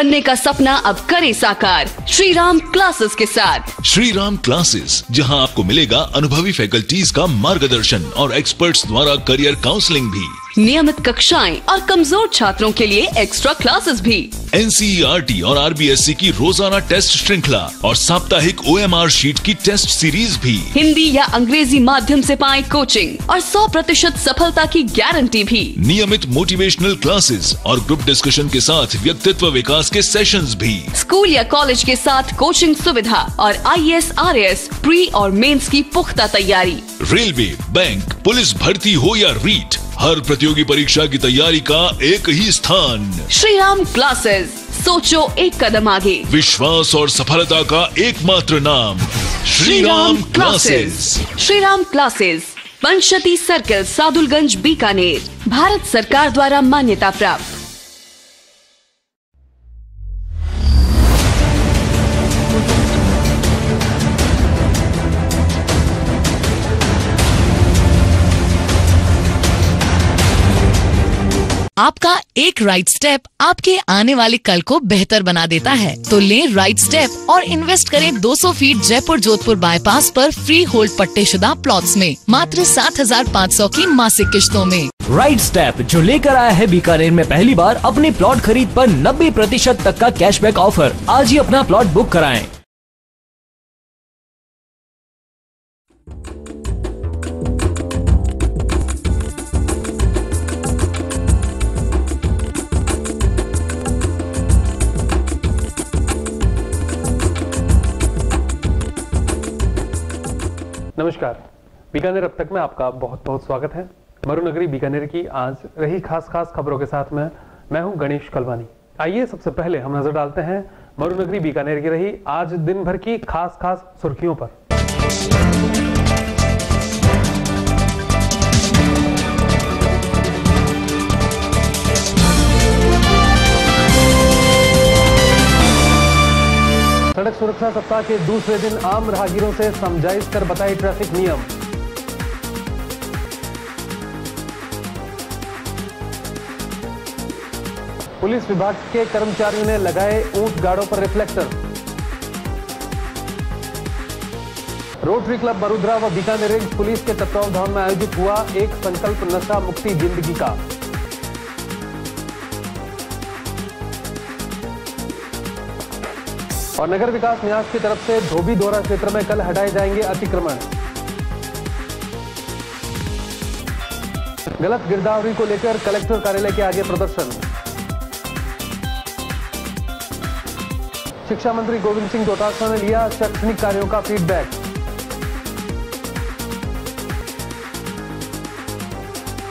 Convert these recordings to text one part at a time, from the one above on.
बनने का सपना अब करे साकार। श्री राम क्लासेस के साथ। श्री राम क्लासेस जहाँ आपको मिलेगा अनुभवी फैकल्टीज का मार्गदर्शन और एक्सपर्ट्स द्वारा करियर काउंसलिंग भी। नियमित कक्षाएँ और कमज़ोर छात्रों के लिए एक्स्ट्रा क्लासेस भी। एनसीईआरटी और आरबीएससी की रोज़ाना टेस्ट श्रृंखला और साप्ताहिक ओएमआर शीट की टेस्ट सीरीज़ भी। हिंदी या अंग्रेज़ी माध्यम से पाए कोचिंग और 100 प्रतिशत सफलता की गारंटी भी। नियमित मोटिवेशनल क्लासेस और ग्रुप डिस्कशन के साथ व्यक्तित्व विकास के सेशंस भी। स्कूल या कॉलेज के साथ कोचिंग सुविधा और I S R S pre और मेन्स की पुख्ता तैयारी। रेलवे बैंक पुलिस भर्ती हो या रीट हर प्रतियोगी परीक्षा की तैयारी का एक ही स्थान। श्री राम क्लासेस सोचो एक कदम आगे। विश्वास और सफलता का एकमात्र नाम Shri Ram classes. Shri Ram classes Panchati circle Sadulganj Bikaner Bharat सरकार द्वारा मान्यता प्राप्त। आपका एक राइट स्टेप आपके आने वाले कल को बेहतर बना देता है। तो लें राइट स्टेप और इन्वेस्ट करें 200 फीट जयपुर जोधपुर बाईपास पर फ्री होल्ड पट्टेशुदा प्लॉट्स में मात्र 7,500 की मासिक किश्तों में। राइट स्टेप जो लेकर आया है बीकानेर में पहली बार अपने प्लॉट खरीद पर 90 प्रतिशत तक का कैशबैक ऑफ़र आज ही अपना प्लॉट बुक कराएँ। नमस्कार। बीकानेर अब तक में आपका बहुत बहुत स्वागत है। मरुनगरी बीकानेर की आज रही खास खास खबरों के साथ में मैं हूँ गणेश कलवानी। आइए सबसे पहले हम नज़र डालते हैं मरुनगरी बीकानेर की रही आज दिन भर की खास खास सुर्खियों पर। सड़क सुरक्षा सप्ताह के दूसरे दिन आम राहगीरों से समझाइश कर बताए ट्रैफ़िक नियम। पुलिस विभाग के कर्मचारियों ने लगाए ऊँट गाड़ों पर रिफ्लेक्टर रोटरी क्लब बरुद्रा व बीकानेर पुलिस के तत्वावधान में आयोजित हुआ एक संकल्प नशा मुक्ति ज़िंदगी का। और नगर विकास न्यास की तरफ़ से धोबी दोरा क्षेत्र में कल हटाए जाएँगे अतिक्रमण। गलत गिरदावरी को लेकर कलेक्टर कार्यालय के आगे प्रदर्शन। शिक्षा मंत्री गोविंद सिंह डोटासरा ने लिया शैक्षणिक कार्यों का फीडबैक।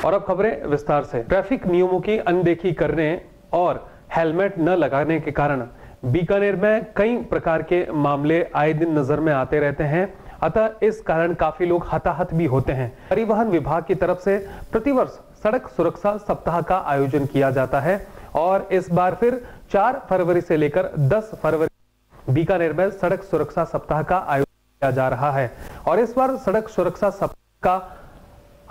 और अब खबरें विस्तार से। ट्रैफ़िक नियमों की अनदेखी करने और हेलमेट न लगाने के कारण बीकानेर में कई प्रकार के मामले आए दिन नज़र में आते रहते हैं। अतः इस कारण काफ़ी लोग हताहत भी होते हैं। परिवहन विभाग की तरफ़ से प्रतिवर्ष सड़क सुरक्षा सप्ताह का आयोजन किया जाता है और इस बार फिर 4 फरवरी से लेकर 10 फरवरी बीकानेर में सड़क सुरक्षा सप्ताह का आयोजन किया जा रहा है। और इस बार सड़क सुरक्षा सप्ताह का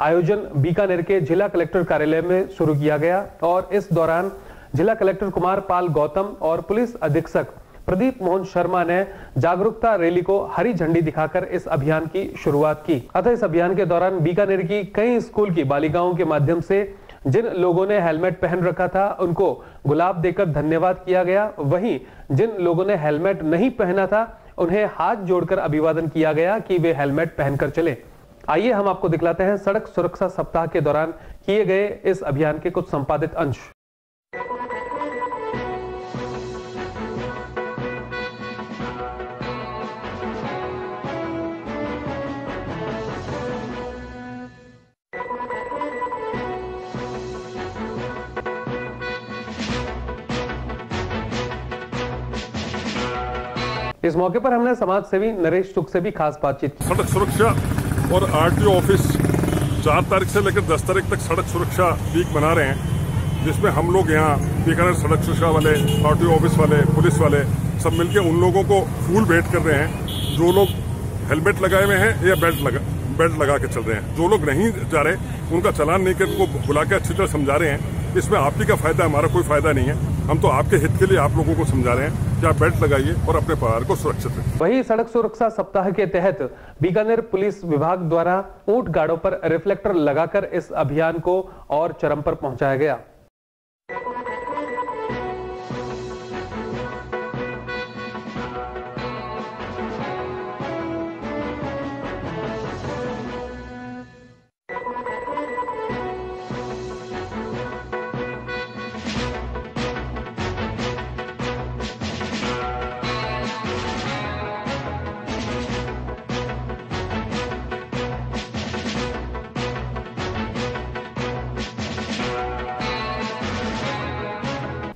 आयोजन बीकानेर के जिला कलेक्टर कार्यालय में शुरू किया गया और इस दौरान जिला कलेक्टर कुमार पाल गौतम और पुलिस अधीक्षक प्रदीप मोहन शर्मा ने जागरूकता रैली को हरी झंडी दिखाकर इस अभियान की शुरुआत की। अतः इस अभियान के दौरान बीकानेर की कई स्कूल की बालिकाओं के माध्यम से जिन लोगों ने हेलमेट पहन रखा था, उनको गुलाब देकर धन्यवाद किया गया। वहीं जिन लोगों ने हेलमेट नहीं पहना था, उन्हें हाथ जोड़कर अभिवादन किया गया कि वे हेलमेट पहनकर चले। आइए हम आपको दिखलाते हैं सड़क सुरक्षा सप्ताह के दौरान किए गए इस अभियान के कुछ संपादित अंश। इस मौके पर हमने समाज सेवी नरेश चुक से भी खास बातचीत की। सड़क सुरक्षा और आरटीओ ऑफ़िस चार तारीख से लेकर दस तारीख तक सड़क सुरक्षा वीक मना रहे हैं, जिसमें हम लोग यहाँ बीकानेर सड़क सुरक्षा वाले, आरटीओ ऑफ़िस वाले, पुलिस वाले सब मिलकर उन लोगों को फूल भेंट कर रहे हैं, जो लोग हेलमेट लगाए हुए हैं या बेल्ट लगा बेल्ट लगा के चल रहे हैं। जो लोग नहीं जा रहे, उनका चलान नहीं कर उनको बुला के अच्छी तरह समझा रहे हैं। इसमें आप ही का फ़ायदा, हमारा कोई फ़ायदा नहीं है। हम तो आपके हित के लिए आप लोगों को समझा रहे हैं। आप बेल्ट लगाइए और अपने परिवार को सुरक्षित रखिए। वही सड़क सुरक्षा सप्ताह के तहत बीकानेर पुलिस विभाग द्वारा ऊँट गाड़ों पर रिफ्लेक्टर लगाकर इस अभियान को और चरम पर पहुँचाया गया।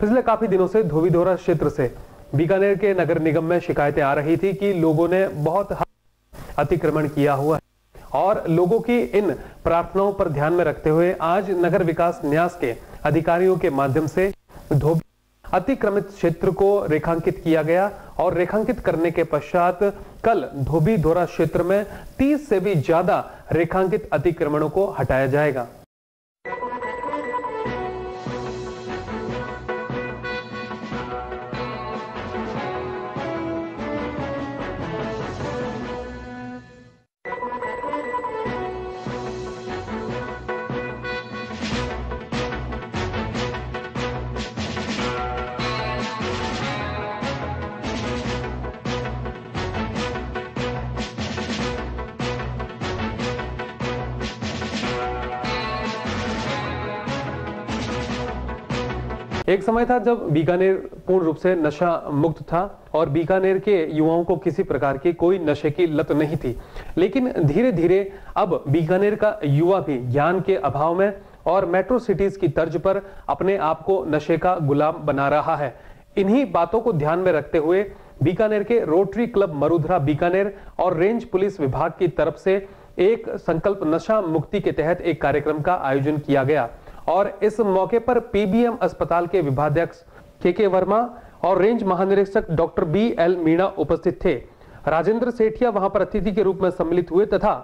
पिछले काफ़ी दिनों से धोबीधोरा क्षेत्र से बीकानेर के नगर निगम में शिकायतें आ रही थी कि लोगों ने बहुत अतिक्रमण किया हुआ है और लोगों की इन प्रार्थनाओं पर ध्यान में रखते हुए आज नगर विकास न्यास के अधिकारियों के माध्यम से धोबी अतिक्रमित क्षेत्र को रेखांकित किया गया और रेखांकित करने के पश्चात कल धोबी धोरा क्षेत्र में 30 से भी ज़्यादा रेखांकित अतिक्रमणों को हटाया जाएगा। एक समय था जब बीकानेर पूर्ण रूप से नशा मुक्त था और बीकानेर के युवाओं को किसी प्रकार की कोई नशे की लत नहीं थी। लेकिन धीरे धीरे अब बीकानेर का युवा भी ज्ञान के अभाव में और मेट्रो सिटीज़ की तर्ज पर अपने आप को नशे का गुलाम बना रहा है। इन्हीं बातों को ध्यान में रखते हुए बीकानेर के रोटरी क्लब मरुधरा बीकानेर और रेंज पुलिस विभाग की तरफ़ से एक संकल्प नशा मुक्ति के तहत एक कार्यक्रम का आयोजन किया गया। और इस मौके पर पीबीएम अस्पताल के विभाध्यक्ष के के वर्मा और रेंज महानिरीक्षक डॉक्टर बी एल मीणा उपस्थित थे। राजेंद्र सेठिया वहाँ पर अतिथि के रूप में सम्मिलित हुए तथा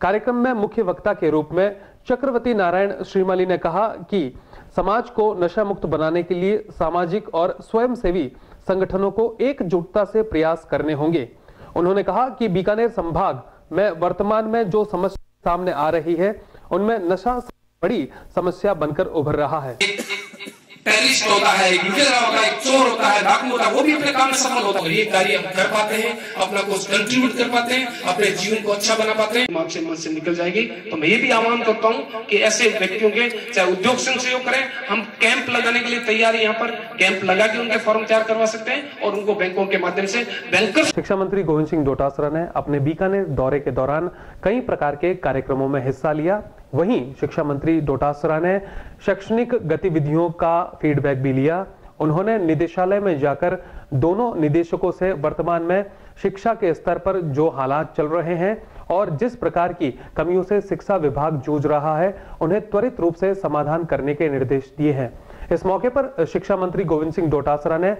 कार्यक्रम में मुख्य वक्ता के रूप में चक्रवर्ती नारायण श्रीमाली ने कहा कि समाज को नशा मुक्त बनाने के लिए सामाजिक और स्वयंसेवी संगठनों को एकजुटता से प्रयास करने होंगे। उन्होंने कहा कि बीकानेर संभाग में वर्तमान में जो समस्या सामने आ रही है, उनमें नशा बड़ी समस्या बनकर उभर रहा है। टेररिस्ट होता है एक लुटेरा होता है एक चोर होता है डाकू होता है वो भी अपने काम में सफल होता है। ये कार्य हम कर पाते हैं अपना कुछ कंट्रीब्यूट कर पाते हैं अपने जीवन को अच्छा बना पाते हैं। मन से निकल जाएगी। तो मैं ये भी आह्वान करता हूँ कि ऐसे व्यक्तियों के चाहे उद्योग संघ सहयोग करें हम कैंप लगाने के लिए तैयार है यहाँ पर। कैंप लगा के उनके फॉर्म तैयार करवा सकते हैं और उनको बैंकों के माध्यम से बैंकर शिक्षा मंत्री गोविंद सिंह डोटासरा ने अपने बीकानेर दौरे के दौरान कई प्रकार के कार्यक्रमों में हिस्सा लिया। वहीं शिक्षा मंत्री डोटासरा ने शैक्षणिक गतिविधियों का फीडबैक भी लिया। उन्होंने निदेशालय में जाकर दोनों निदेशकों से वर्तमान में शिक्षा के स्तर पर जो हालात चल रहे हैं और जिस प्रकार की कमियों से शिक्षा विभाग जूझ रहा है, उन्हें त्वरित रूप से समाधान करने के निर्देश दिए हैं। इस मौके पर शिक्षा मंत्री गोविंद सिंह डोटासरा ने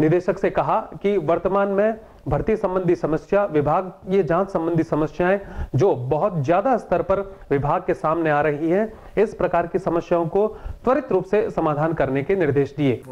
निदेशक से कहा कि वर्तमान में भर्ती संबंधी समस्या विभाग ये जाँच संबंधी समस्याएँ जो बहुत ज़्यादा स्तर पर विभाग के सामने आ रही है इस प्रकार की समस्याओं को त्वरित रूप से समाधान करने के निर्देश दिए।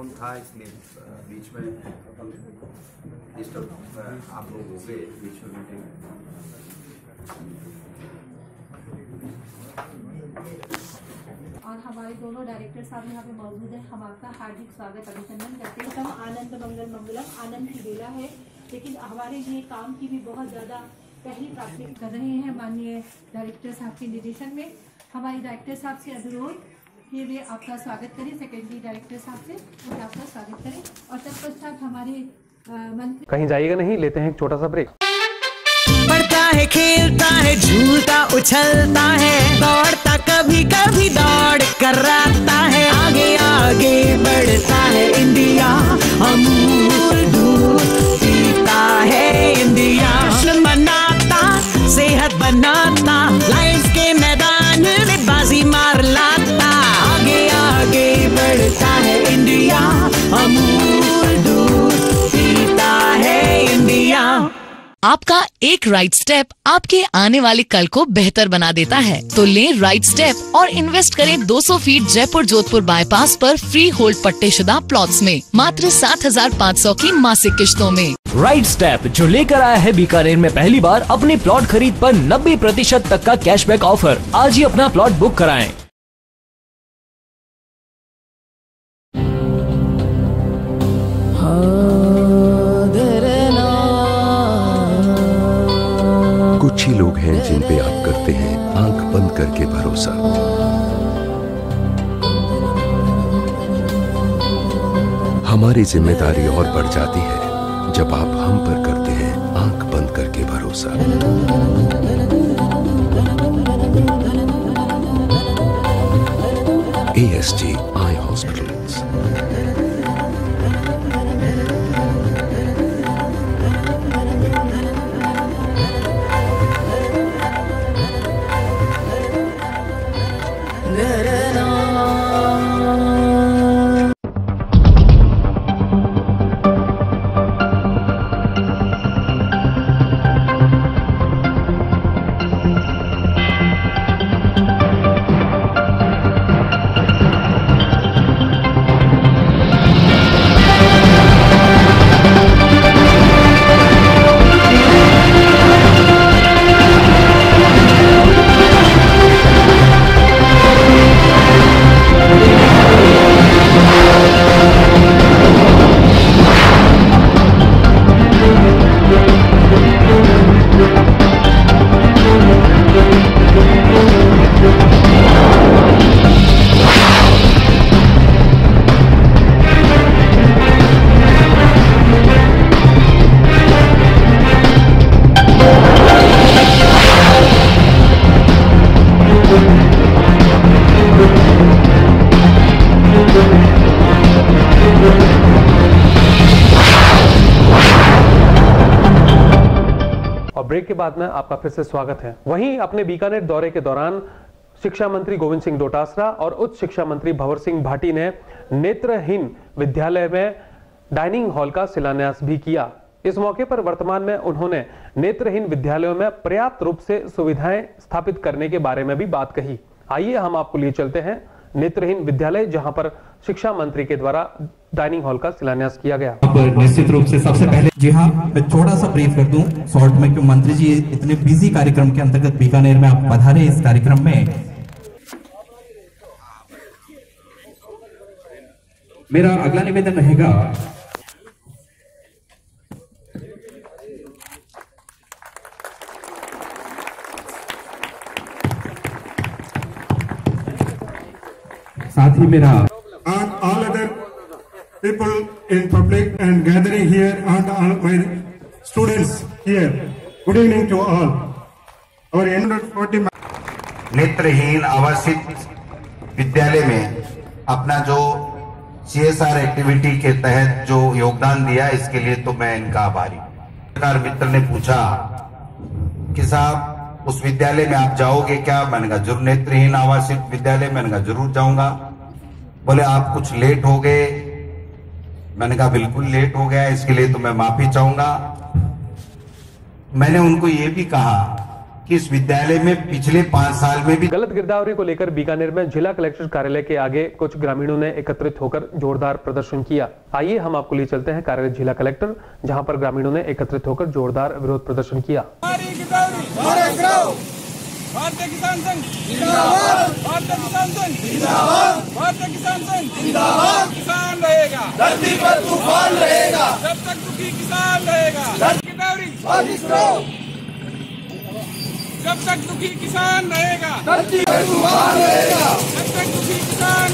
और हमारे दोनों डायरेक्टर साहब यहाँ पे मौजूद हैं। हम आपका हार्दिक स्वागत अभिनंदन करते हैं। हम आनंद मंगल मंगलम आनंद की बेला है। लेकिन हमारे लिए काम की भी बहुत ज़्यादा पहली प्राथमिकता कर रहे हैं माननीय डायरेक्टर साहब के निर्देशन में। हमारे डायरेक्टर साहब से अनुरोध कि वे आपका स्वागत करें सेकेंडरी डायरेक्टर साहब से वे आपका स्वागत करें। और तत्पश्चात हमारे मंत्री कहीं जाइएगा नहीं लेते हैं एक छोटा सा ब्रेक पढ़ता है खेलता है झूलता उछलता है दौड़ता कभी कभी दौड़ कर कराता है। आगे आगे बढ़ता है इंडिया अमूल दूध पीता है इंडिया। जश्न मनाता, सेहत बनाता लाइफ के मैदान में बाजी मार लाता। आगे आगे बढ़ता है इंडिया अमूल आपका एक राइट स्टेप आपके आने वाले कल को बेहतर बना देता है। तो लें राइट स्टेप और इन्वेस्ट करें 200 फीट जयपुर जोधपुर बाईपास पर फ्री होल्ड पट्टेशुदा प्लॉट्स में मात्र 7,500 की मासिक किश्तों में। राइट स्टेप जो लेकर आया है बीकानेर में पहली बार अपने प्लॉट खरीद पर 90 प्रतिशत तक का कैशबैक ऑफ़र आज ही अपना प्लॉट बुक कराएँ। जिन पे आप करते हैं, आँख बंद करके भरोसा। हमारी ज़िम्मेदारी और बढ़ जाती है जब आप हम पर करते हैं, आँख बंद करके भरोसा। बाद में आपका फिर से स्वागत है। वहीं अपने बीकानेर दौरे के दौरान शिक्षा मंत्री गोविंद सिंह डोटासरा और उच्च शिक्षा मंत्री भंवर सिंह भाटी ने नेत्रहीन विद्यालय में डाइनिंग हॉल का शिलान्यास भी किया। इस मौके पर वर्तमान में उन्होंने नेत्रहीन विद्यालयों में पर्याप्त रूप से सुविधाएँ स्थापित करने के बारे में भी बात कही। आइए हम आपको लिए चलते हैं नेत्रहीन विद्यालय, जहाँ पर शिक्षा मंत्री के द्वारा डाइनिंग हॉल का शिलान्यास किया गया। अब निश्चित रूप से सबसे पहले जी हाँ मैं थोड़ा सा ब्रीफ कर दूँ शॉर्ट में क्यों मंत्री जी इतने बिज़ी कार्यक्रम के अंतर्गत बीकानेर में आप पधारे इस कार्यक्रम में। मेरा अगला निवेदन रहेगा साथ ही मेरा people in public and gathering here and all my students here. Good evening to all. Our 140 नेत्रहीन आवासित विद्यालय में अपना जो सीएसआर एक्टिविटी के तहत जो योगदान दिया, इसके लिए तो मैं इनका आभारी। पत्रकार मित्र ने पूछा कि साहब, उस विद्यालय में आप जाओगे क्या मैंने कहा, ज़रूर नेत्रहीन आवासित विद्यालय मैंने कहा, ज़रूर जाऊँगा बोले, आप कुछ लेट हो गए मैंने कहा बिल्कुल लेट हो गया इसके लिए तो मैं माफ़ी चाहूँगा। मैंने उनको ये भी कहा कि इस विद्यालय में पिछले पाँच साल में भी गलत गिरदावरी को लेकर बीकानेर में जिला कलेक्टर कार्यालय के आगे कुछ ग्रामीणों ने एकत्रित होकर जोरदार प्रदर्शन किया। आइए हम आपको ले चलते हैं कार्यालय जिला कलेक्टर जहाँ पर ग्रामीणों ने एकत्रित होकर जोरदार विरोध प्रदर्शन किया। भारतीय किसान संघ। जिंदाबाद। भारतीय किसान संघ। जिंदाबाद। भारतीय किसान संघ। जिंदाबाद। किसान रहेगा। धरती पर तूफ़ान रहेगा। जब तक दुखी किसान रहेगा। जब तक दुखी किसान रहेगा। धरती पर तूफ़ान रहेगा। जब तक दुखी किसान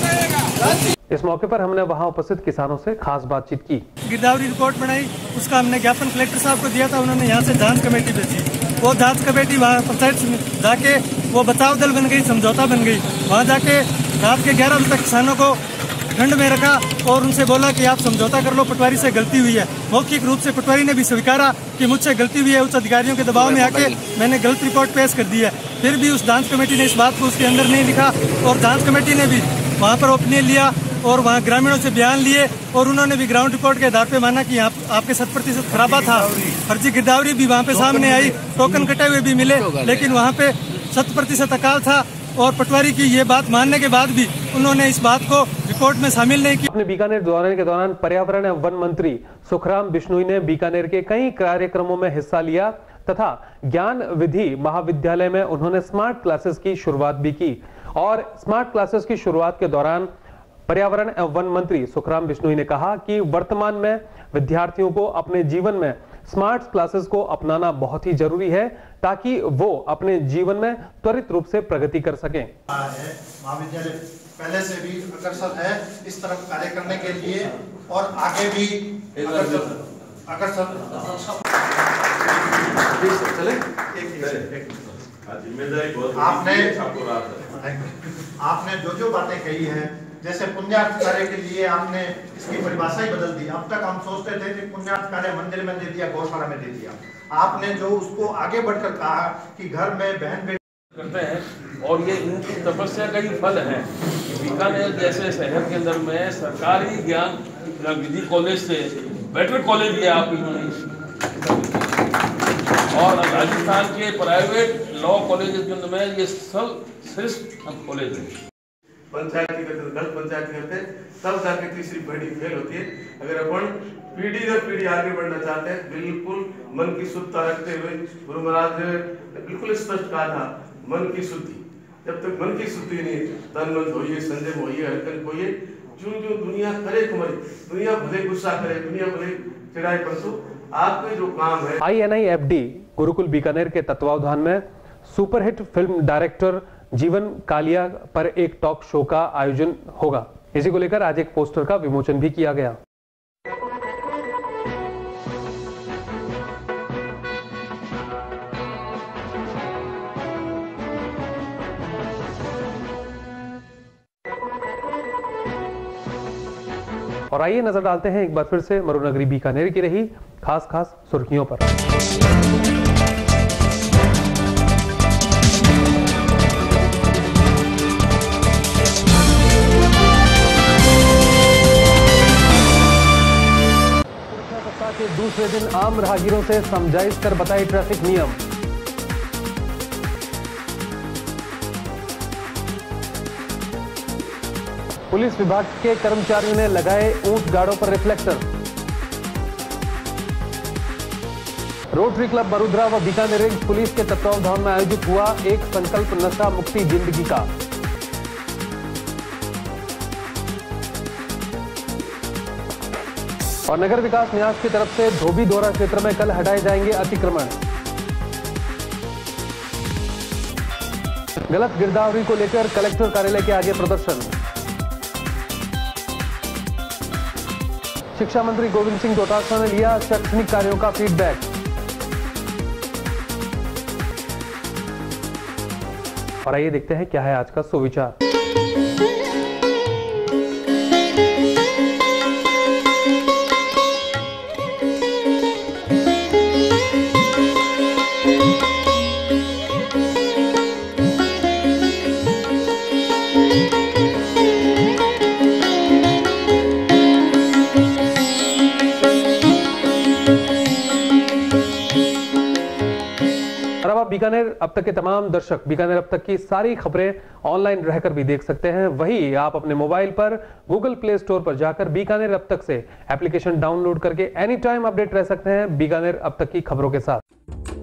इस मौके पर हमने वहाँ उपस्थित किसानों से खास बातचीत की। गिरदावरी रिपोर्ट बनाई, उसका हमने ज्ञापन कलेक्टर साहब को दिया था, उन्होंने यहाँ से जाँच कमेटी भेजी। वो जाँच कमेटी वहाँ पंचायत जाके वो बचाव दल बन गई, समझौता बन गई। वहाँ जाके रात के ग्यारह बजे तक किसानों को ठंड में रखा और उनसे बोला कि आप समझौता कर लो, पटवारी से गलती हुई है। मौखिक रूप से पटवारी ने भी स्वीकारा कि मुझसे गलती हुई है, उच्च अधिकारियों के दबाव में आके मैंने गलत रिपोर्ट पेश कर दी है। फिर भी उस जाँच कमेटी ने इस बात को उसके अंदर नहीं लिखा और जाँच कमेटी ने भी वहाँ पर ओपिनियन लिया और वहाँ ग्रामीणों से बयान लिए और उन्होंने भी ग्राउंड रिपोर्ट के आधार पे माना कि आप, आपके शत प्रतिशत खराबा था। फर्जी गिरदावरी भी वहाँ पे सामने आई टोकन कटे हुए भी मिले लेकिन वहाँ पे शत प्रतिशत अकाल था और पटवारी की ये बात मानने के बाद भी उन्होंने इस बात को रिपोर्ट में शामिल नहीं किया। अपने बीकानेर दौरे के दौरान पर्यावरण एवं वन मंत्री सुखराम बिश्नोई ने बीकानेर के कई कार्यक्रमों में हिस्सा लिया तथा ज्ञान विधि महाविद्यालय में उन्होंने स्मार्ट क्लासेस की शुरुआत भी की। और स्मार्ट क्लासेस की शुरुआत के दौरान पर्यावरण एवं वन मंत्री सुखराम बिश्नोई ने कहा कि वर्तमान में विद्यार्थियों को अपने जीवन में स्मार्ट क्लासेस को अपनाना बहुत ही ज़रूरी है ताकि वो अपने जीवन में त्वरित रूप से प्रगति कर सकें। है महाविद्यालय पहले से भी अग्रसर है इस तरफ़ कार्य करने के लिए और आगे भी अग्रसर अग्रसर चले एक ज़िम्मेदारी बहुत आपने जो जो बातें कही हैं, जैसे पुण्यार्थ कार्य के लिए आपने इसकी परिभाषा ही बदल दी। अब तक हम सोचते थे कि पुण्यार्थ कार्य मंदिर में दे दिया गौशाला में दे दिया। आपने जो उसको आगे बढ़कर कहा कि घर में बहन बेटी करते हैं, और ये इनकी तपस्या का ही फल है बीकानेर जैसे शहर के अंदर में सरकारी ज्ञान विधि कॉलेज से बेटर कॉलेज दिया आप इन्होंने और राजस्थान के प्राइवेट लॉ कॉलेज में ये सब श्रेष्ठ कॉलेज है। पंचायत की करते दस पंचायत करते तब जाके तीसरी पीढ़ी फेल होती है। अगर अपन पीढ़ी दर पीढ़ी आगे बढ़ना चाहते हैं, बिल्कुल मन की शुद्धता रखते हुए गुरु महाराज ने बिल्कुल स्पष्ट कहा था, मन की शुद्धि। जब तक मन की शुद्धि नहीं तन मन होइए, संजय होइए हरकन होइए, जो जो दुनिया करे कुमारी, दुनिया भले गुस्सा करे, दुनिया भले चिड़ाए परंतु आपके जो काम है। I N I F D Gurukul Bikaner के तत्वावधान में सुपरहिट फ़िल्म डायरेक्टर जीवन कालिया पर एक टॉक शो का आयोजन होगा। इसी को लेकर आज एक पोस्टर का विमोचन भी किया गया। और आइए नज़र डालते हैं एक बार फिर से मरुनगरी बीकानेर की रही खास खास सुर्खियों पर। दूसरे दिन आम राहगीरों से समझाइश कर बताए ट्रैफ़िक नियम। पुलिस विभाग के कर्मचारियों ने लगाए ऊँट गाड़ों पर रिफ्लेक्टर रोटरी क्लब बरुद्रा व बीकानेर रेंज पुलिस के तत्वावधान में आयोजित हुआ एक संकल्प नशा मुक्ति ज़िंदगी का। और नगर विकास न्यास की तरफ़ से धोबी दौरा क्षेत्र में कल हटाए जाएँगे अतिक्रमण। गलत गिरदावरी को लेकर कलेक्टर कार्यालय के आगे प्रदर्शन। शिक्षा मंत्री गोविंद सिंह डोटासरा ने लिया शैक्षणिक कार्यों का फीडबैक। और आइए देखते हैं क्या है आज का सुविचार। बीकानेर अब तक के तमाम दर्शक, बीकानेर अब तक की सारी खबरें ऑनलाइन रहकर भी देख सकते हैं। वही आप अपने मोबाइल पर गूगल प्ले स्टोर पर जाकर बीकानेर अब तक से एप्लीकेशन डाउनलोड करके एनी टाइम अपडेट रह सकते हैं बीकानेर अब तक की खबरों के साथ।